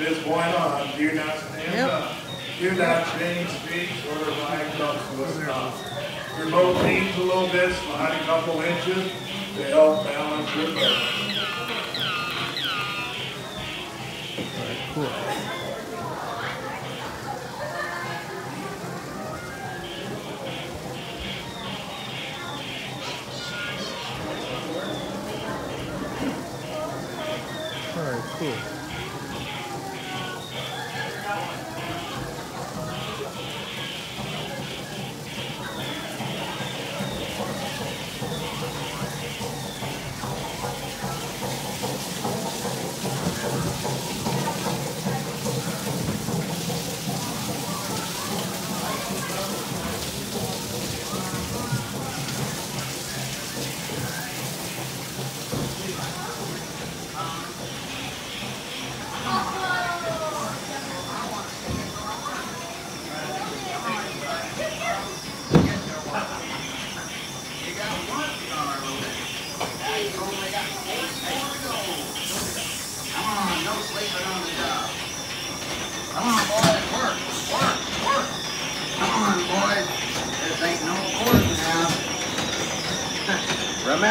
from this point on, do not stand Yep. up. Do not change seats or ride comes to a stop. Remote knees a little bit, slide a couple inches to help balance your boat. Cool. All right, cool.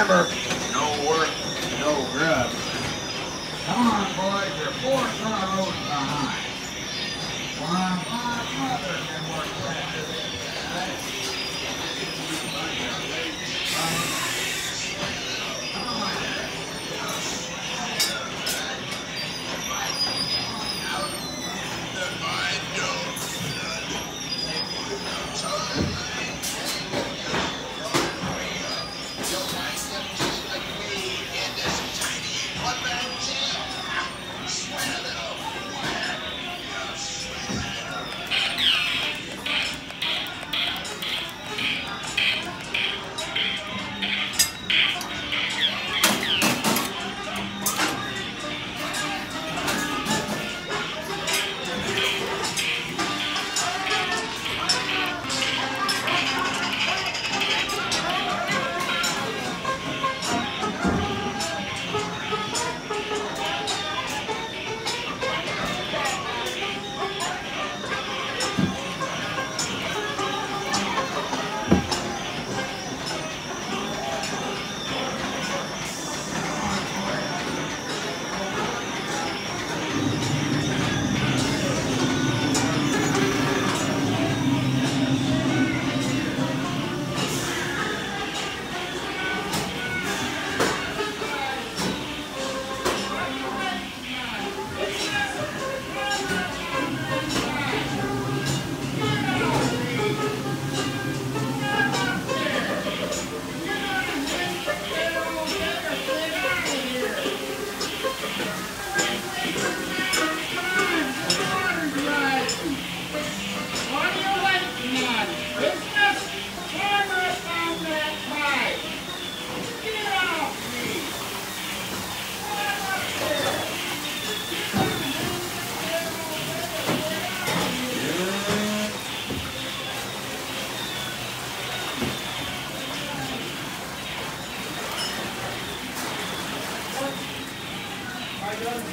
Remember, no work, no grub. Come on, boys, you're four carloads behind. One my mother can work than this.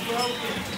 broken.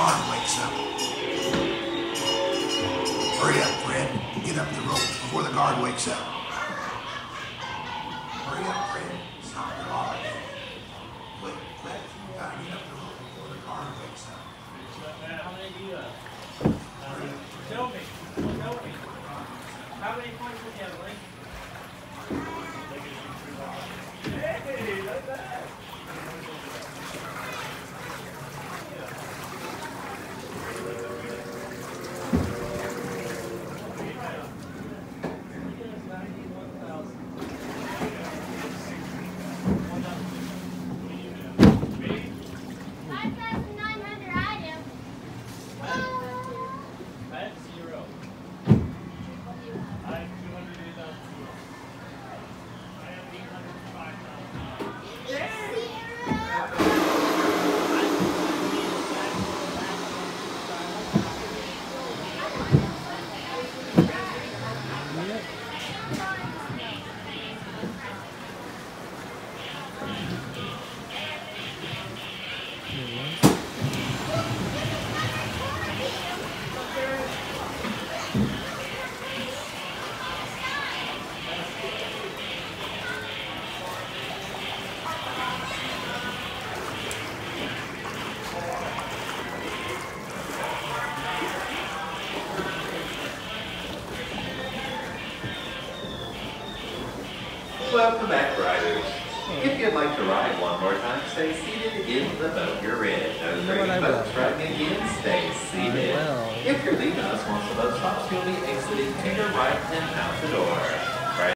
Guard wakes up. Hurry up, Fred. Get up the rope before the guard wakes up. Welcome back, riders. If you'd like to ride one more time, stay seated in the boat you're in. No trading boats, riding again, stay seated. If you're leaving us once the boat stops, you'll be exiting to your right and out the door.